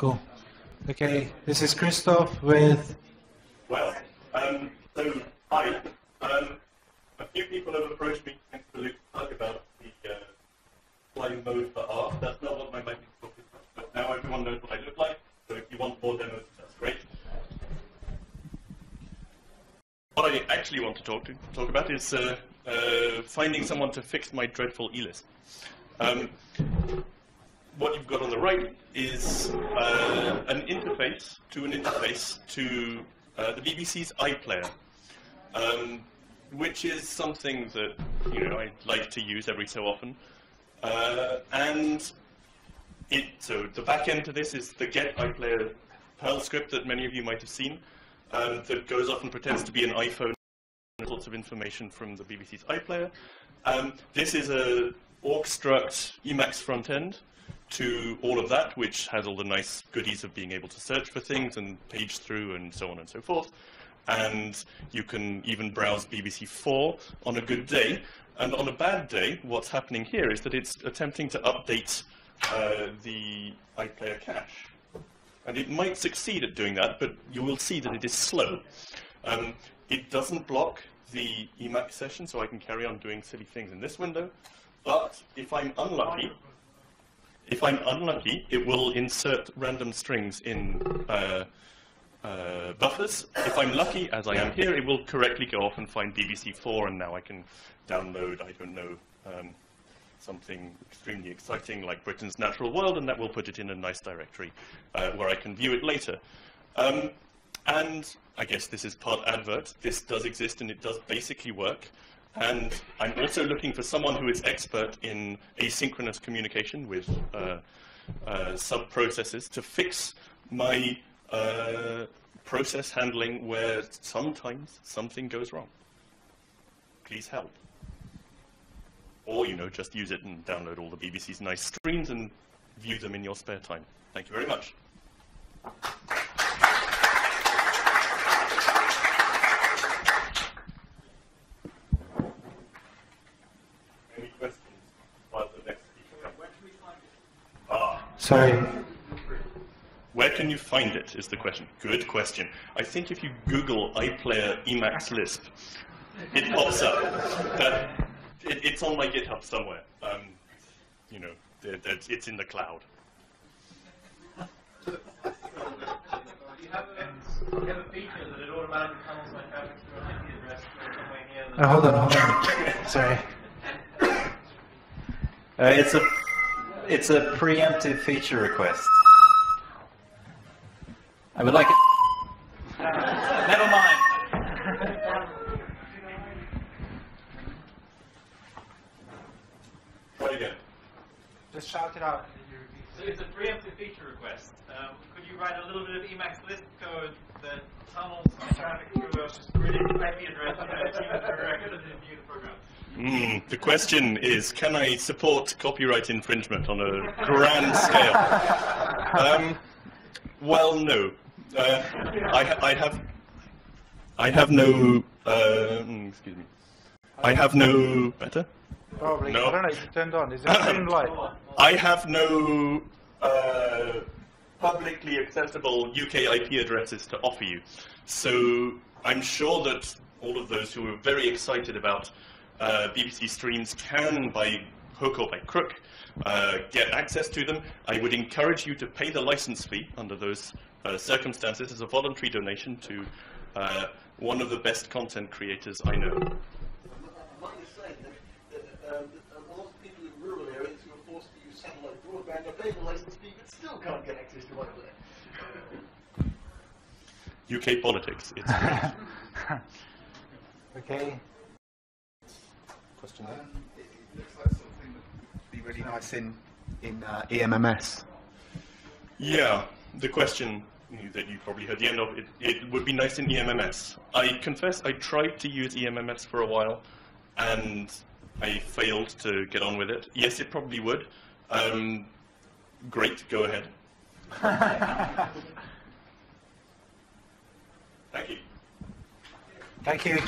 Cool. Okay, this is Christoph with. Well, um, so hi. Um, a few people have approached me to talk about the uh, flying mode for R. That's not what my mic is talking about, but now everyone knows what I look like. So if you want more demos, that's great. What I actually want to talk to talk about is uh, uh, finding someone to fix my dreadful ELisp. Um, what you've got on the right is uh, an interface to an interface to uh, the BBC's iPlayer, um, which is something that you know I like to use every so often. Uh, and it, so the back end to this is the get_iplayer Perl script that many of you might have seen um, that goes off and pretends to be an iPhone and sorts of information from the BBC's iPlayer. Um, this is a orgstruct Emacs front end to all of that, which has all the nice goodies of being able to search for things and page through and so on and so forth. And you can even browse BBC4 on a good day. And on a bad day, what's happening here is that it's attempting to update uh, the iPlayer cache. And it might succeed at doing that, but you will see that it is slow. Um, it doesn't block the Emacs session, so I can carry on doing silly things in this window. But if I'm unlucky, if I'm unlucky, it will insert random strings in uh, uh, buffers. If I'm lucky, as I am here, it will correctly go off and find BBC4, and now I can download, I don't know, um, something extremely exciting like Britain's Natural World, and that will put it in a nice directory uh, where I can view it later. Um, and I guess this is part advert. This does exist, and it does basically work. And I'm also looking for someone who is expert in asynchronous communication with uh, uh, sub-processes to fix my uh, process handling where sometimes something goes wrong. Please help. Or, you know, just use it and download all the BBC's nice screens and view them in your spare time. Thank you very much. Sorry. where can you find it is the question. Good question. I think if you Google iPlayer Emacs Lisp, it pops up. That, it, it's on my GitHub somewhere. Um, you know, it- it's in the cloud. Do you have a, you have a feature that it automatically tunnels my traffic through an IP address or somewhere near the... Uh, hold on, hold on. Sorry. Uh, it's a it's a preemptive feature request. I would like it. Never mind. Try again. Just shout it out. So it's a preemptive feature request. Um, could you write a little bit of Emacs Lisp code that tunnels my traffic through a gridded IP address and I assume it's correct and then view the program? Mm, the question is, can I support copyright infringement on a grand scale? Um, well, no. Uh, I, I have, I have no. Uh, mm, excuse me. I have no better. Probably. No. I don't know. It's turned on. Is it green light? I have no uh, publicly accessible UK IP addresses to offer you. So I'm sure that all of those who are very excited about uh, BBC streams can, by hook or by crook, uh, get access to them. I would encourage you to pay the license fee under those uh, circumstances as a voluntary donation to uh, one of the best content creators I know. I might just say that, that, um, that a lot of people in rural areas who are forced to use satellite broadband are paying the license fee but still can't get access to iPlayer. UK politics. It's great. Okay. Question there? It it looks like something that would be really nice in, in uh, EMMS. Yeah, the question that you probably heard the end of, it, it would be nice in EMMS. I confess I tried to use EMMS for a while, and I failed to get on with it. Yes, it probably would. Um, great, go ahead. Thank you. Thank you.